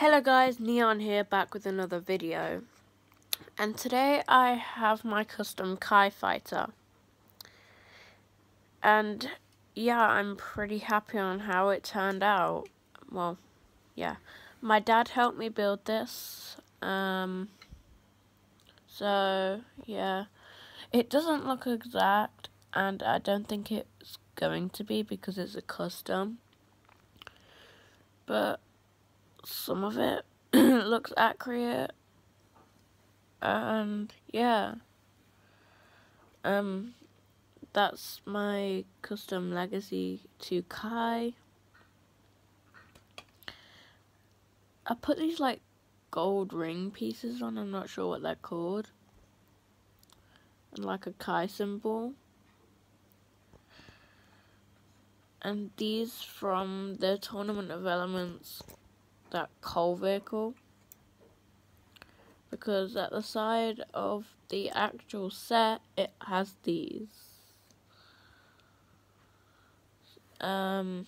Hello guys, Neon here back with another video. And today I have my custom Kai fighter. And yeah, I'm pretty happy on how it turned out. Well, yeah. My dad helped me build this. Um, so, yeah. It doesn't look exact and I don't think it's going to be because it's a custom. But some of it looks accurate. And yeah. Um that's my custom legacy to Kai. I put these like gold ring pieces on I'm not sure what they're called. And like a Kai symbol. And these from the Tournament of Elements that coal vehicle because at the side of the actual set it has these. Um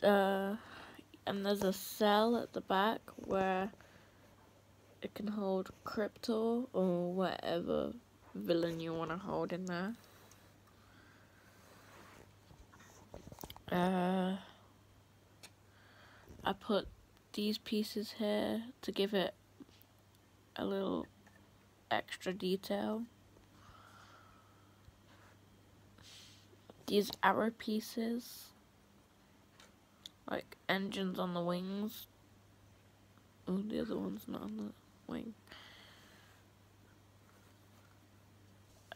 uh and there's a cell at the back where it can hold Cryptor or whatever villain you want to hold in there. Uh I put these pieces here to give it a little extra detail. These arrow pieces, like engines on the wings. Oh, the other one's not on the wing.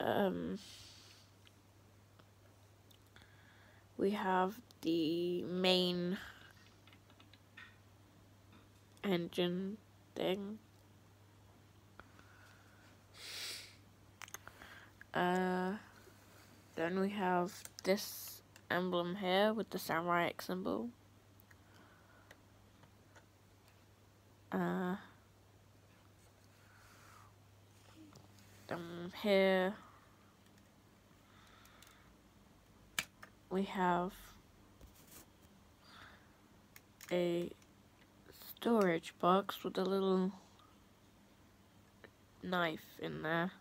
Um, we have the main engine thing. Uh, then we have this emblem here with the samurai X symbol. Uh, then here we have a storage box with a little knife in there.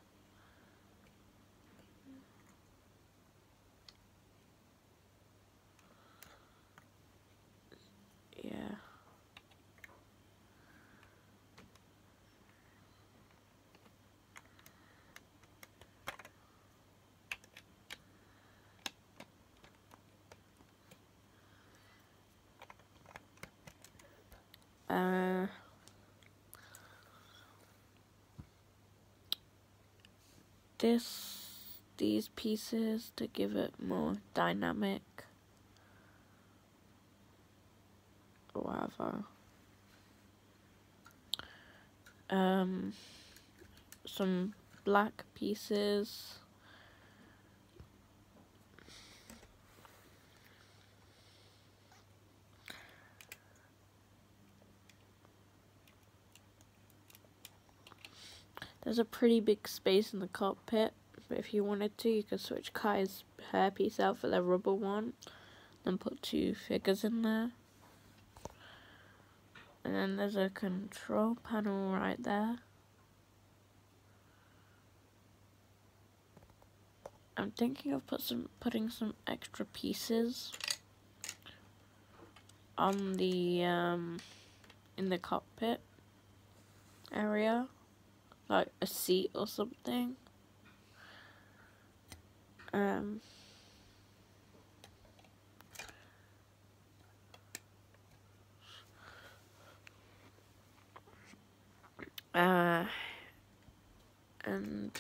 Yeah. Uh, this, these pieces to give it more dynamic. Whatever. Um, some black pieces. There's a pretty big space in the cockpit, but if you wanted to, you could switch Kai's hairpiece out for the rubber one, then put two figures in there. And then there's a control panel right there. I'm thinking of put some putting some extra pieces on the um in the cockpit area like a seat or something. Um, uh, and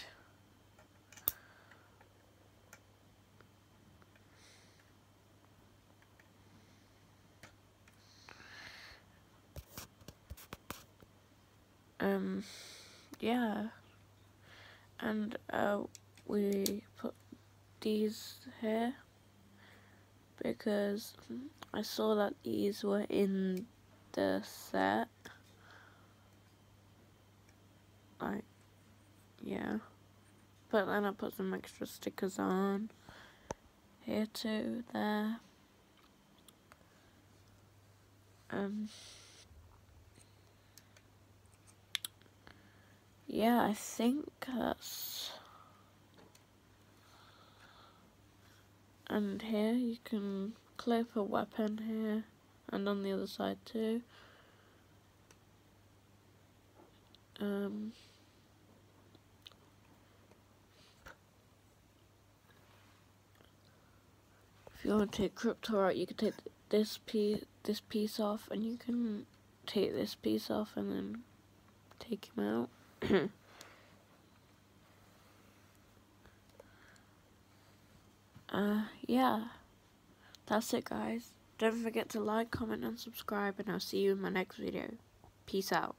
um yeah. And uh, we put these here because I saw that these were in the set. Like yeah. But then I put some extra stickers on here too there. Um, yeah, I think that's... And here you can clip a weapon here, and on the other side too. Um, if you want to take Cryptor out, you can take this piece, this piece off, and you can take this piece off and then take him out. uh, yeah, that's it, guys. Don't forget to like, comment, and subscribe, and I'll see you in my next video. Peace out.